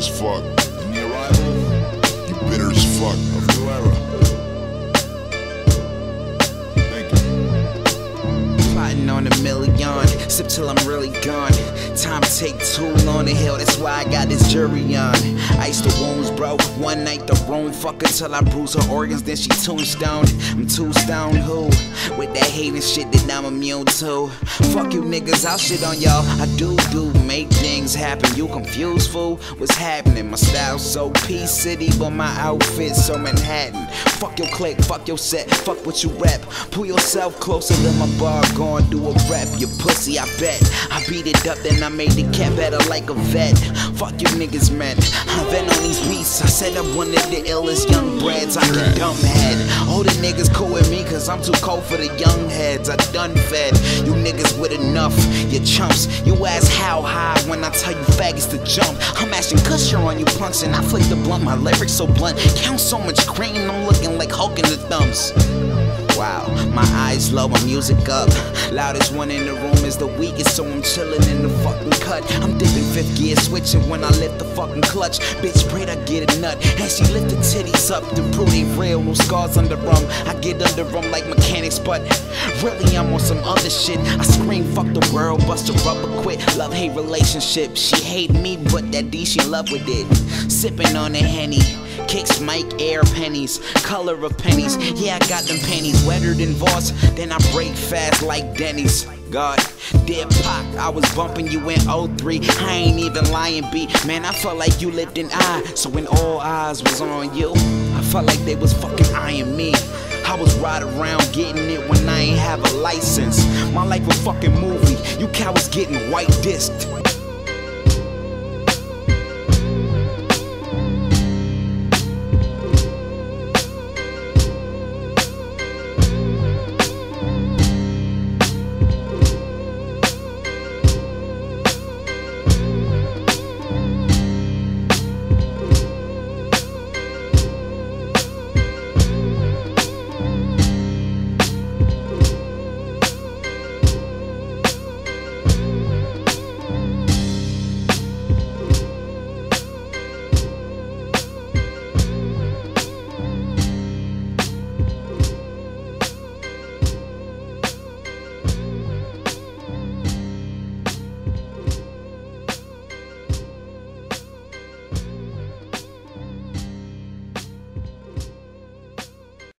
as fuck. You bitter as fuck of new era. Plotting on a million, sip till I'm really gone. Time take too long to heal, that's why I got this jury on. Ice the wounds, One night the room, fuck her till I bruise her organs, then she tombstone. I'm too stoned, who? With that hating shit that I'm immune to. Fuck you niggas, I'll shit on y'all. I do, do make things happen. You confused, fool? What's happening? My style so P City, but my outfit so Manhattan. Fuck your clique, fuck your set, fuck what you rap. Pull yourself closer to my bar, go and do a rap. You pussy, I bet. I beat it up, then I made the cat better like a vet. Fuck you niggas, man. I've been on these beats. I said I'm one of the illest young breads. I'm the dumb head. All the niggas cool with me, cause I'm too cold for the young heads. I done fed. You niggas with enough, you chumps. You ask how high when I tell you faggots to jump. I'm ashing Cusher on you punks, and I flick the blunt. My lyrics so blunt. Count so much green, I'm looking like Hulk in the thumbs. Wow, my eyes low, my music up. Loudest one in the room is the weakest, so I'm chillin' in the fucking cut. I'm dipping fifth gear, switching when I lift the fucking clutch. Bitch, prayed I get a nut. And she lift the titties up to prove they real, no scars under them. I get under them like mechanics, but really I'm on some other shit. I scream, fuck the world, bust a rubber quit. Love hate relationship. She hate me, but that D, she in love with it. Sipping on a henny. Kicks, Mike, air pennies, color of pennies. Yeah, I got them pennies wetter than Voss. Then I break fast like Denny's. God, dead Pac, I was bumping you in 03. I ain't even lying, B. Man, I felt like you lived in I. So when all eyes was on you, I felt like they was fucking eyeing me. I was riding around getting it when I ain't have a license. My life a fucking movie. You cowards getting white disked.